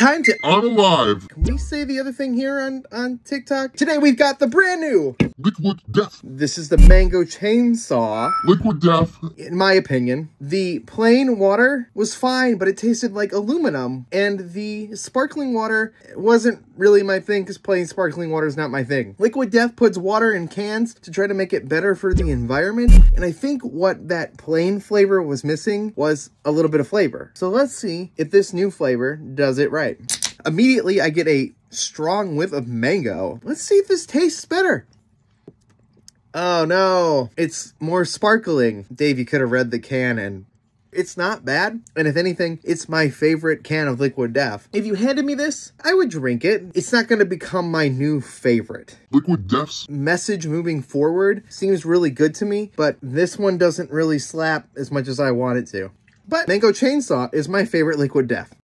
time to... I'm alive. Can we say the other thing here on, on TikTok? Today we've got the brand new... Liquid Death. This is the Mango Chainsaw. Liquid Death. In my opinion, the plain water was fine, but it tasted like aluminum. And the sparkling water wasn't really my thing because plain sparkling water is not my thing. Liquid Death puts water in cans to try to make it better for the environment. And I think what that plain flavor was missing was a little bit of flavor. So let's see if this new flavor does it right. Immediately, I get a strong whiff of mango. Let's see if this tastes better. Oh no, it's more sparkling. Dave, you could have read the can and it's not bad. And if anything, it's my favorite can of Liquid Death. If you handed me this, I would drink it. It's not going to become my new favorite. Liquid Death's Message moving forward seems really good to me, but this one doesn't really slap as much as I want it to. But Mango Chainsaw is my favorite Liquid Death.